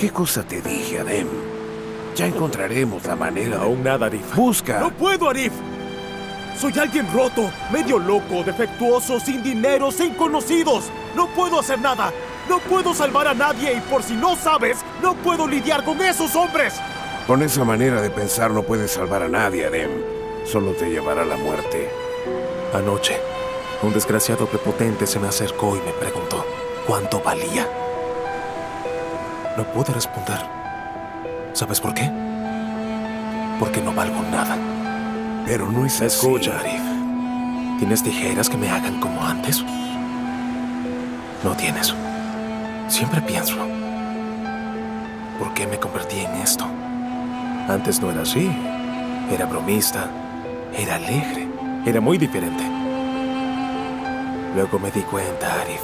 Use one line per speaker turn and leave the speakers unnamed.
¿Qué cosa te dije, Adem? Ya encontraremos la manera.
Aún nada, Arif.
Busca.
¡No puedo, Arif! Soy alguien roto, medio loco, defectuoso, sin dinero, sin conocidos. No puedo hacer nada. No puedo salvar a nadie y por si no sabes, no puedo lidiar con esos hombres.
Con esa manera de pensar no puedes salvar a nadie, Adem. Solo te llevará a la muerte.
Anoche, un desgraciado prepotente se me acercó y me preguntó cuánto valía. No pude responder. ¿Sabes por qué? Porque no valgo nada.
Pero no es así.
Escucha, Arif. ¿Tienes tijeras que me hagan como antes? No tienes. Siempre pienso. ¿Por qué me convertí en esto? Antes no era así. Era bromista. Era alegre. Era muy diferente. Luego me di cuenta, Arif,